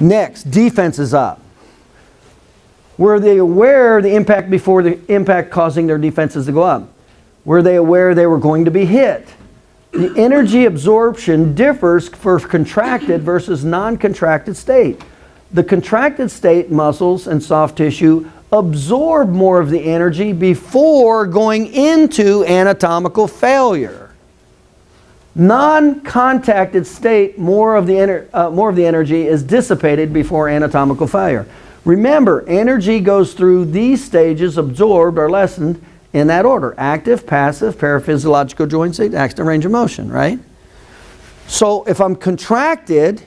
Next, defense is up. Were they aware of the impact before the impact causing their defenses to go up? Were they aware they were going to be hit? The energy absorption differs for contracted versus non-contracted state. The contracted state muscles and soft tissue absorb more of the energy before going into anatomical failure. Non-contacted state, more of, the uh, more of the energy is dissipated before anatomical failure. Remember, energy goes through these stages, absorbed or lessened, in that order. Active, passive, paraphysiological joint state, active range of motion, right? So if I'm contracted,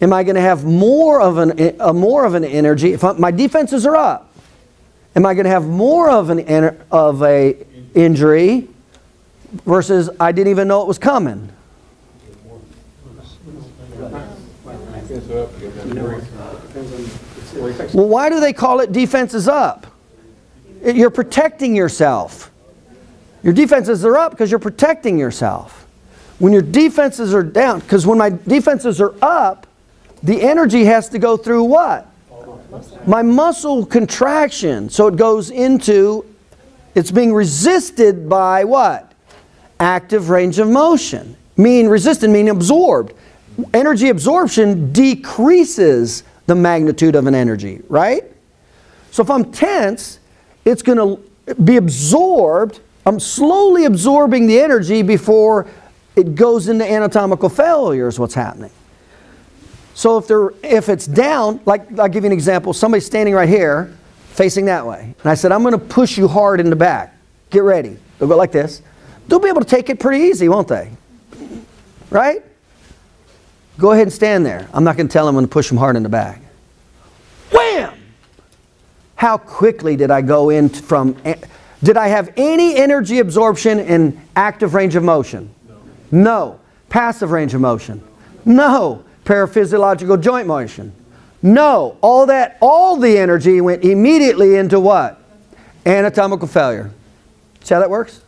am I going to have more of an, a more of an energy? If I, my defenses are up, am I going to have more of an of a injury versus I didn't even know it was coming? Well, why do they call it defenses up? You're protecting yourself. Your defenses are up because you're protecting yourself. When your defenses are down, because when my defenses are up, the energy has to go through what? My muscle contraction. So it goes into, it's being resisted by what? Active range of motion. Mean resisted, mean absorbed. Energy absorption decreases the magnitude of an energy, right? So if I'm tense, it's going to be absorbed. I'm slowly absorbing the energy before it goes into anatomical failure is what's happening. So if, they're, if it's down, like I'll give you an example. Somebody's standing right here, facing that way. And I said, I'm going to push you hard in the back. Get ready. They'll go like this. They'll be able to take it pretty easy, won't they? Right? Go ahead and stand there. I'm not going to tell them going to push them hard in the back. Wham! How quickly did I go in from, did I have any energy absorption in active range of motion? No. no. Passive range of motion? No. Paraphysiological joint motion? No. All that, all the energy went immediately into what? Anatomical failure. See how that works?